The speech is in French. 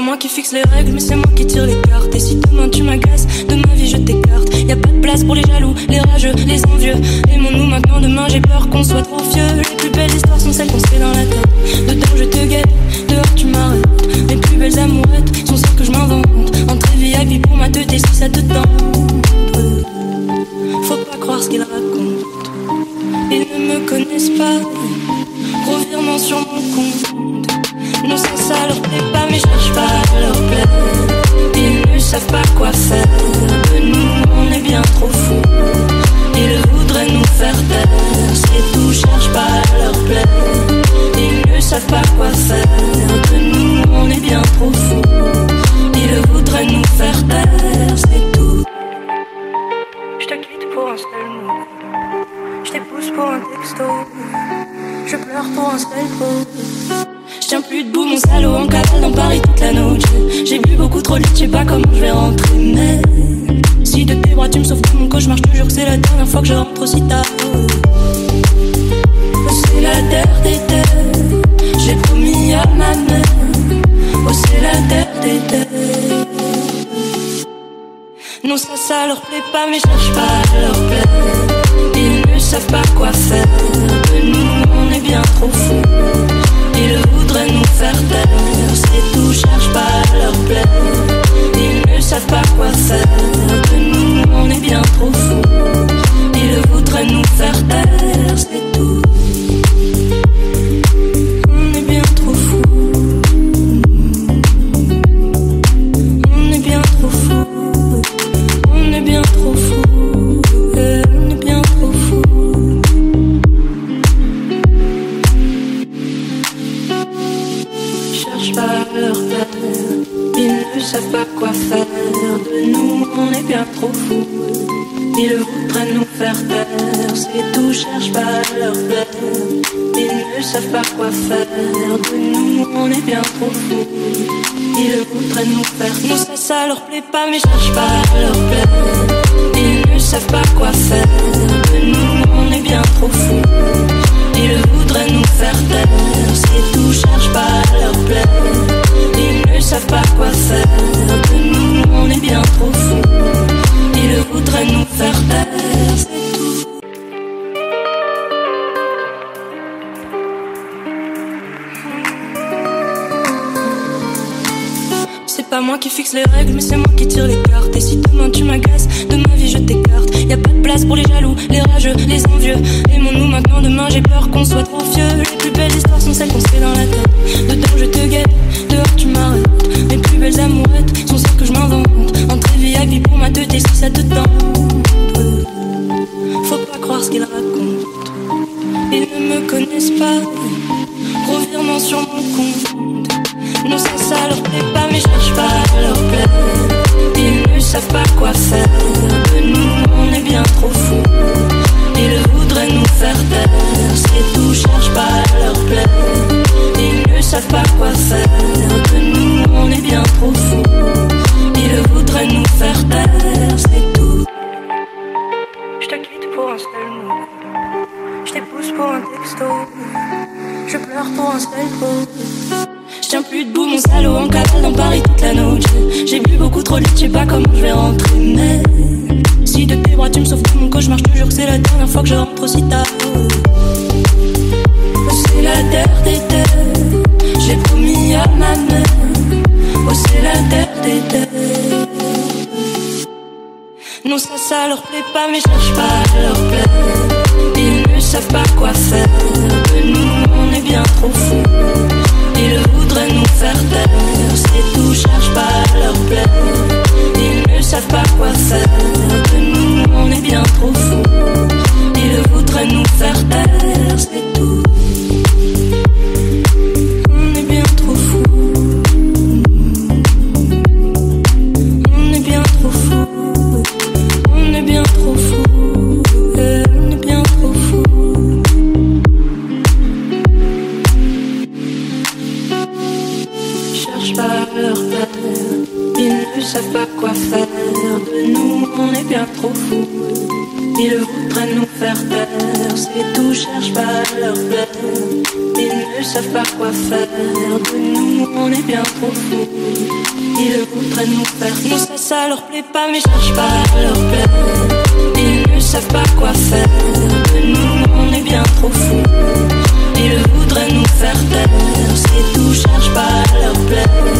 pas moi qui fixe les règles, mais c'est moi qui tire les cartes. Et si demain tu m'agaces, de ma vie je t'écarte. Y a pas de place pour les jaloux, les rageux, les envieux. Aimons-nous maintenant, demain j'ai peur qu'on soit trop vieux. Les plus belles histoires sont celles qu'on se fait dans la tête. Dedans je te guette, dehors tu m'arrêtes. Mes plus belles amourettes sont celles que je m'invente. Entrée VIP pour ma tête et si ça te tente. Faut pas croire ce qu'ils racontent. Ils ne me connaissent pas. Revirement sur mon compte. Ça leur plaît pas, mais cherche pas leur plaire. Ils ne savent pas quoi faire. De nous, on est bien trop fous. Ils voudraient nous faire taire. C'est tout, cherche pas leur plaire. Ils ne savent pas quoi faire. De nous, on est bien trop fous. Ils voudraient nous faire taire. C'est tout. Je te quitte pour un seul mot. Je t'épouse pour un texto. Je pleure pour un seul pot. Tiens plus debout, mon salaud en cavale dans Paris toute la nuit. J'ai bu beaucoup trop de je sais pas comment je vais rentrer. Mais si de tes bras tu me sauves de mon cauchemar, je te jure que c'est la dernière fois que je rentre aussi tard. C'est la terre des terres, j'ai promis à ma mère. Oh, c'est la terre des terres. Non, ça, ça leur plaît pas, mais cherche pas à leur plaire. Ils ne savent pas quoi faire. Savent pas quoi faire. De nous, on est bien trop fous. Ils voudraient nous faire taire. C'est tout, cherche pas à leur plaire. Ils ne savent pas quoi faire. De nous, on est bien trop fous. Ils voudraient nous faire Non, ça, ça leur plaît pas, mais cherche pas à leur plaire. Ils ne savent pas quoi faire. De nous, on est bien trop fous. Ils voudraient nous faire taire. C'est tout, cherche pas moi qui fixe les règles, mais c'est moi qui tire les cartes. Et si demain tu m'agaces, de ma vie je t'écarte. Y a pas de place pour les jaloux, les rageux, les envieux. Aimons-nous maintenant, demain j'ai peur qu'on soit trop vieux. Les plus belles histoires sont celles qu'on se fait dans la tête. Dedans je te guette, dehors tu m'arrêtes. Mes plus belles amourettes sont celles que je m'invente. Entrée VIP pour ma tête et si ça te. Faut pas croire ce qu'ils racontent. Ils ne me connaissent pas. Revirement sur mon compte. Non, ça, ça leur plaît pas, mais cherche pas à leur plaire. Ils ne savent pas quoi faire. Nous, on est bien trop fous. Ils voudraient nous faire taire. C'est tout, cherche pas à leur plaire. Ils ne savent pas quoi faire. Nous, on est bien trop fous. Ils voudraient nous faire taire. C'est tout. Je te quitte pour un seul mot. Je t'épouse pour un texto. Je pleure pour un seul pot. Tiens plus debout, mon salaud en cavale dans Paris toute la nuit. J'ai bu beaucoup trop de je sais pas comment je vais rentrer. Mais si de tes bras tu me sauves de mon cauchemar, je te jure que c'est la dernière fois que je rentre aussi tard. C'est la terre des terres, j'ai promis à ma mère. Oh, c'est la terre des terres. Non, ça, ça leur plaît pas, mais cherche pas à leur plaire. Ils ne savent pas quoi faire. Nous, on est bien trop fous. C'est tout, cherche pas leur plaire. Ils ne savent pas quoi faire. De nous, on est bien trop fous. Pas leur. Ils ne savent pas quoi faire. De nous, on est bien trop fous. Ils voudraient nous faire taire. C'est tout, cherche pas leur plaire. Ils ne savent pas quoi faire de nous, on est bien trop fous. Ils voudraient nous faire non ça, ça leur plaît pas, mais cherche pas leur plaire. Ils ne savent pas quoi faire de nous, on est bien trop fous. Ils nous faire taire, c'est tout, cherche pas à leur plaire.